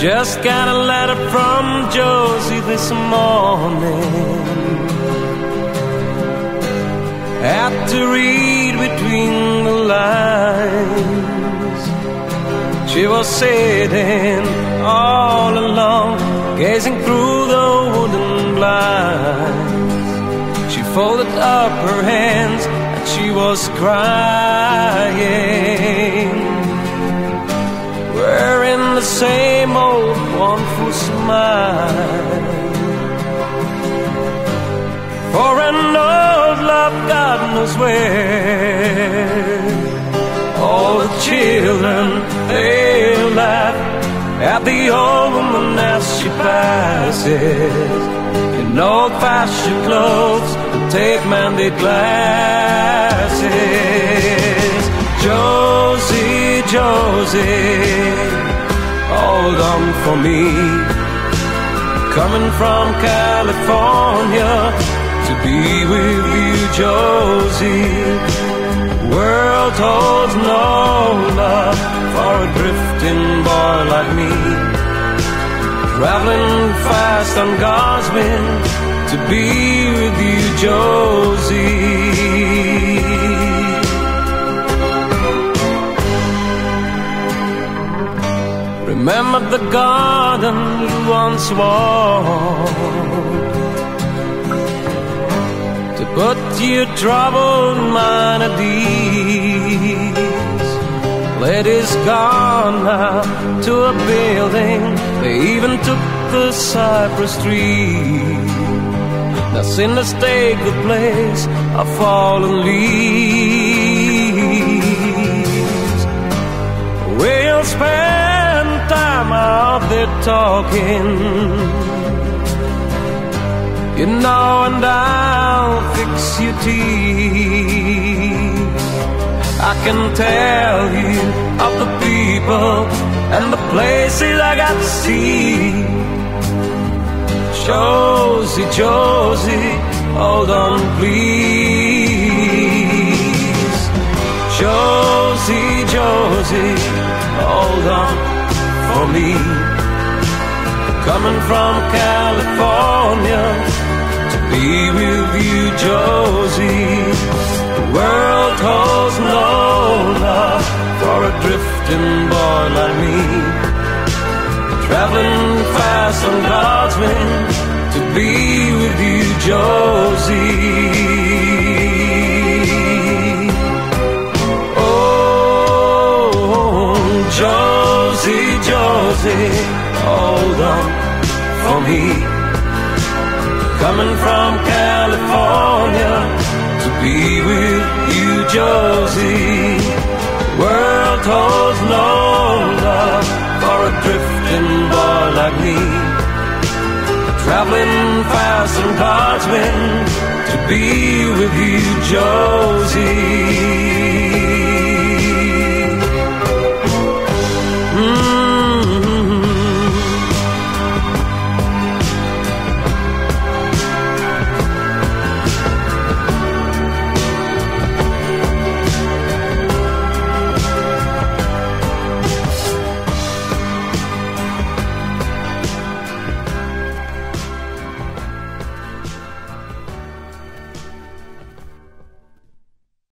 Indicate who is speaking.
Speaker 1: Just got a letter from Josie this morning. Had to read between the lines. She was sitting all alone, gazing through the wooden blinds. She folded up her hands and she was crying wearing the same old mournful smile. For an old love, God knows where. All the children, they laugh at the old woman as she passes. In old fashioned clothes and tape mandate glasses. Josie, Josie, hold on for me. Coming from California to be with you, Josie. World holds no love for a drifting boy like me. Traveling fast on God's wind to be with you, Josie. Remember the garden you once walked to put your troubled mind at ease. Lady's gone now to a building. They even took the cypress tree. Now cinders take the place of fallen leaves. Talking. You know, and I'll fix your teeth. I can tell you of the people and the places I got to see. Josie, Josie, hold on, please. Josie, Josie, hold on for me. Coming from California to be with you, Josie. The world holds no love for a drifting boy like me. Traveling fast on God's wind to be with you, Josie. Oh, Josie, Josie, hold on for me. Coming from California to be with you, Josie. World holds no love for a drifting boy like me. Traveling fast on God's wind to be with you, Josie.